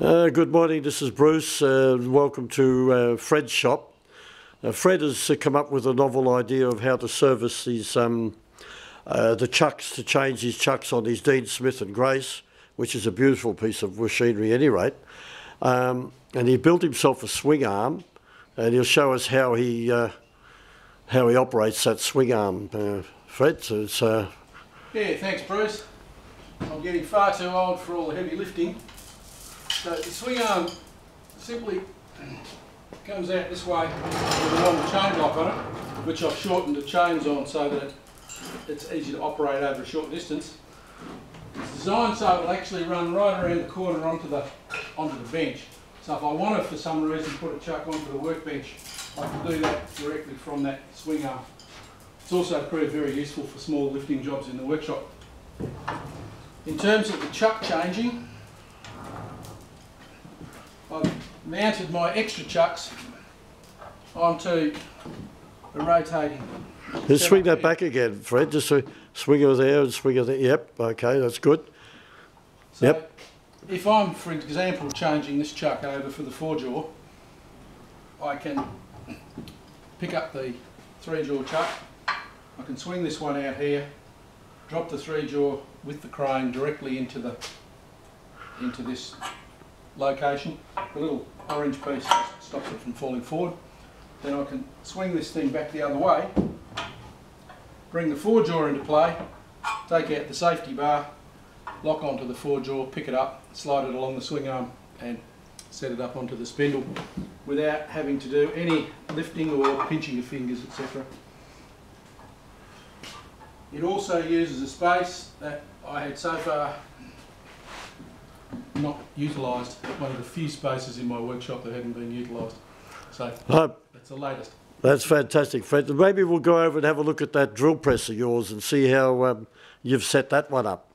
Uh, good morning, this is Bruce. Uh, welcome to uh, Fred's shop. Uh, Fred has uh, come up with a novel idea of how to service um, uh, the chucks, to change his chucks on his Dean Smith and Grace, which is a beautiful piece of machinery, at any rate. Um, and he built himself a swing arm, and he'll show us how he how he operates that swing arm. Fred, so it's Yeah, thanks Bruce. I'm getting far too old for all the heavy lifting. So the swing arm simply comes out this way with a long chain lock on it, which I've shortened the chains on so that it's easy to operate over a short distance. It's designed so it'll actually run right around the corner onto the onto the bench. So if I want to, for some reason, put a chuck onto the workbench, I can do that directly from that swing arm. It's also proved very useful for small lifting jobs in the workshop. In terms of the chuck changing, I've mounted my extra chucks onto the rotating. just swing that back again, Fred. Just swing it there and swing it there. Yep, okay, that's good. So Yep. if I'm, for example, changing this chuck over for the four jaw, I can pick up the three jaw chuck. I can swing this one out here, drop the three jaw with the crane directly into the into this location. The little orange piece stops it from falling forward. Then I can swing this thing back the other way, bring the four jaw into play, take out the safety bar, lock onto the four jaw, pick it up, slide it along the swing arm and set it up onto the spindle without having to do any lifting or pinching your fingers, etc. It also uses a space that I had so far not utilised, one of the few spaces in my workshop that hadn't been utilised. So Uh, that's the latest. That's fantastic, Fred. Maybe we'll go over and have a look at that drill press of yours and see how um, you've set that one up.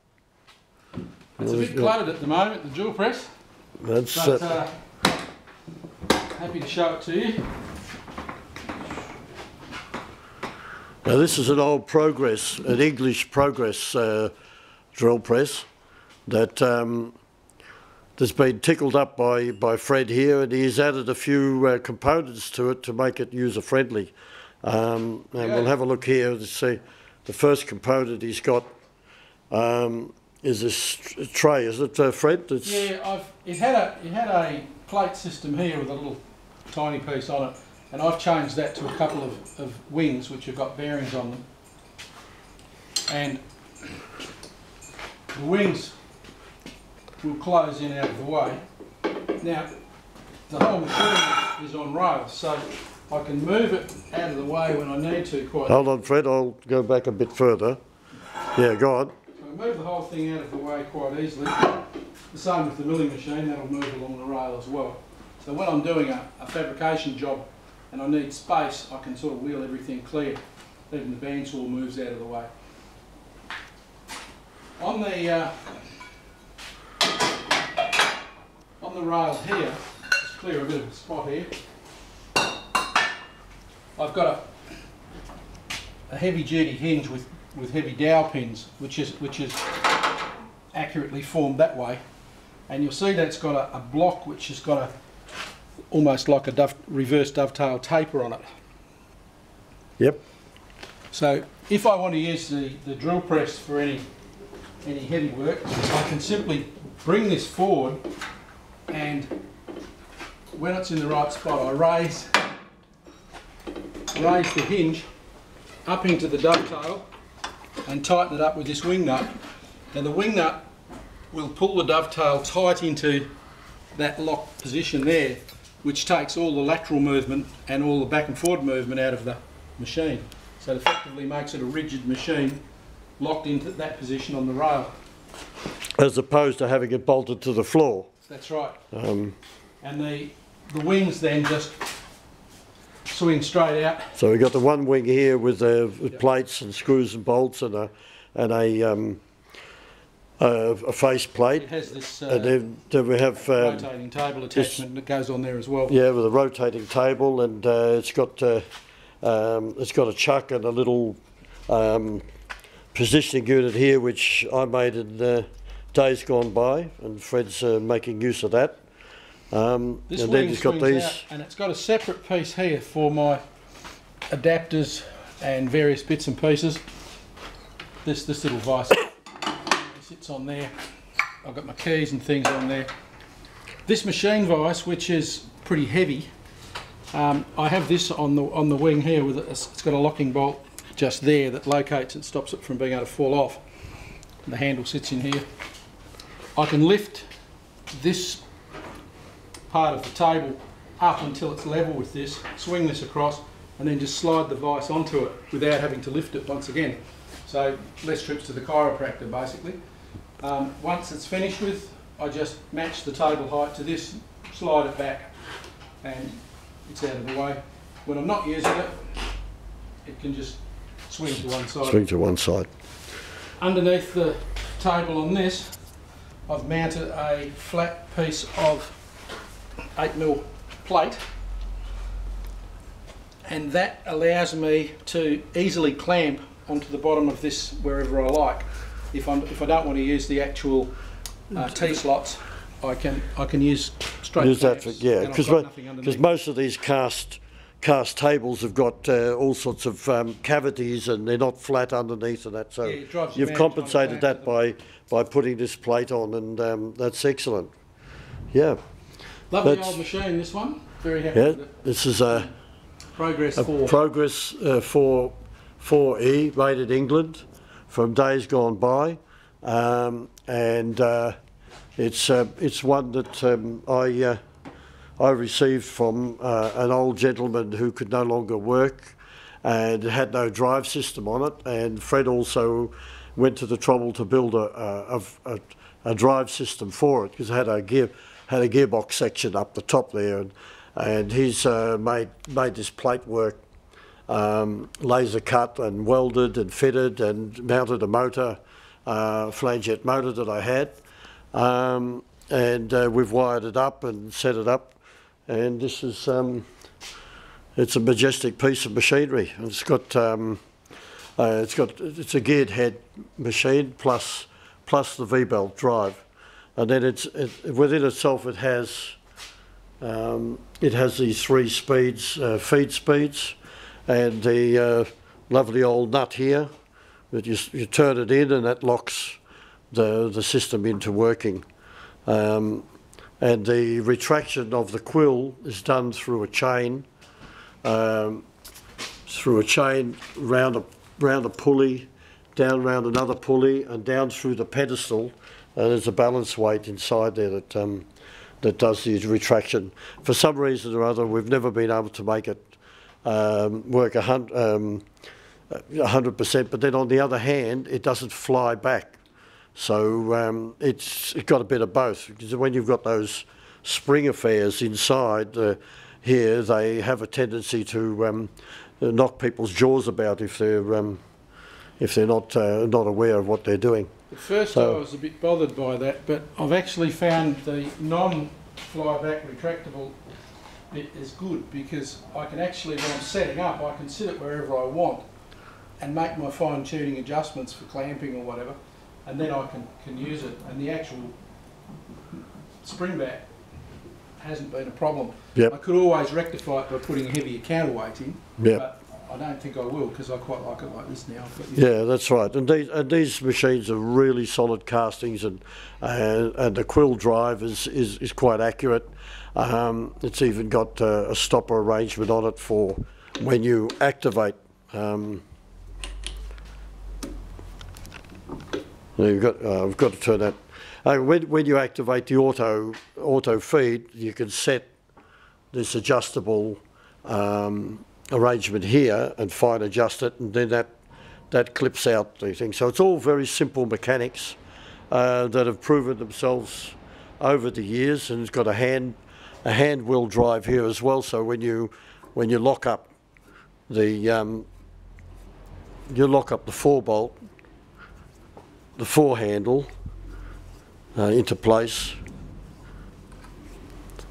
It's a bit cluttered at the moment, the drill press, That's but uh, happy to show it to you. now this is an old progress, an English progress uh, drill press that um, that's been tickled up by by Fred here, and he's added a few uh, components to it to make it user friendly. Um, and we'll have a look here to see the first component he's got. Um, is this tray, is it, uh, Fred? It's, Yeah, I've it had a it had a plate system here with a little tiny piece on it, and I've changed that to a couple of, of wings which have got bearings on them. And the wings will close in out of the way. Now the whole machine is on rails, so I can move it out of the way when I need to quite Hold on, Fred. I'll go back a bit further. Yeah, go on. So I move the whole thing out of the way quite easily. The same with the milling machine, that'll move along the rail as well. So when I'm doing a, a fabrication job and I need space, I can sort of wheel everything clear. Even the bandsaw moves out of the way. On the uh, on the rail here, just clear a bit of a spot here. I've got a a heavy duty hinge with, with heavy dowel pins, which is which is accurately formed that way. And you'll see that it's got a, a block which has got a almost like a dove, reverse dovetail taper on it. Yep. So if I want to use the, the drill press for any any heavy work, I can simply bring this forward and when it's in the right spot I raise raise the hinge up into the dovetail and tighten it up with this wing nut. Now the wing nut will pull the dovetail tight into that locked position there which takes all the lateral movement and all the back and forward movement out of the machine. So it effectively makes it a rigid machine locked into that position on the rail. As opposed to having it bolted to the floor. That's right. Um, And the, the wings then just swing straight out. so we've got the one wing here with uh, with plates and screws and bolts and a and a, um, a, a face plate. It has this uh, and then, then we have um, rotating table attachment that goes on there as well. yeah with a rotating table and uh, it's got uh, um, it's got a chuck and a little um, positioning unit here which I made in uh, days gone by and Fred's uh, making use of that. Um, This and then you've got these. out and it's got a separate piece here for my adapters and various bits and pieces. This this little vice sits on there. I've got my keys and things on there. This machine vice, which is pretty heavy, um, I have this on the on the wing here with it. It's it's got a locking bolt just there that locates it, stops it from being able to fall off. The handle sits in here. I can lift this part of the table up until it's level with this, swing this across, and then just slide the vice onto it without having to lift it once again. So less trips to the chiropractor basically. Um, once it's finished with, I just match the table height to this, slide it back, and it's out of the way. When I'm not using it, it can just swing to one side. Swing to one side. Underneath the table on this, I've mounted a flat piece of 8mm plate and that allows me to easily clamp onto the bottom of this wherever I like. If, I'm, if I don't want to use the actual uh, T-slots, I can, I can use straight Use that for, yeah, and I've because got nothing underneath. most of these cast cast tables have got uh, all sorts of um, cavities and they're not flat underneath and that. So Yeah, you you've mad trying to compensated that by by putting this plate on, and um, that's excellent. Yeah, Lovely that's- old machine, this one. Very happy yeah. with it. This is a, Progress a 4. Progress uh, 4 4E rated England from days gone by, um, and uh, it's uh, it's one that um, I. I received from uh, an old gentleman who could no longer work and had no drive system on it. And Fred also went to the trouble to build a, a, a, a drive system for it because it had a gear had a gearbox section up the top there, and, and he's uh, made made this plate work. Um, laser cut and welded and fitted and mounted a motor, uh, flanged motor that I had. Um, and uh, we've wired it up and set it up and this is um, it's a majestic piece of machinery. It's got um, uh, it's got it's a geared head machine plus plus the V belt drive, and then it's it, within itself it has um, it has these three speeds uh, feed speeds, and the uh, lovely old nut here that you, you turn it in and that locks the the system into working. Um, and the retraction of the quill is done through a chain, um, through a chain round a round a pulley, down round another pulley, and down through the pedestal. And there's a balance weight inside there that um, that does the retraction. For some reason or other, we've never been able to make it um, work a hundred um, a hundred percent. But then on the other hand, it doesn't fly back. So um, it's, it's got a bit of both because when you've got those spring affairs inside uh, here, they have a tendency to um, knock people's jaws about if they're um, if they're not uh, not aware of what they're doing. At first So- I was a bit bothered by that, but I've actually found the non-flyback retractable bit is good because I can actually, when I'm setting up, I can sit it wherever I want and make my fine-tuning adjustments for clamping or whatever, and then I can, can use it. And the actual spring back hasn't been a problem. Yep. I could always rectify it by putting a heavier counterweight in, Yep. but I don't think I will because I quite like it like this now. Yeah, that's right. And these and these machines are really solid castings, and uh, and the quill drive is is, is quite accurate. Um, it's even got uh, a stopper arrangement on it for when you activate. Um, you've got uh, I've got to turn that. Uh, when when you activate the auto auto feed, you can set this adjustable um, arrangement here and fine adjust it, and then that that clips out the thing. So it's all very simple mechanics uh, that have proven themselves over the years, and it's got a hand a hand wheel drive here as well. So when you when you lock up the um, you lock up the four bolt, the four handle uh, into place,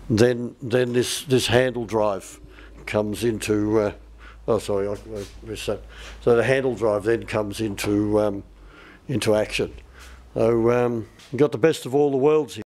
then then this this handle drive comes into. Uh, oh, sorry, I, I missed that. So the handle drive then comes into um, into action. So um, got the best of all the worlds here.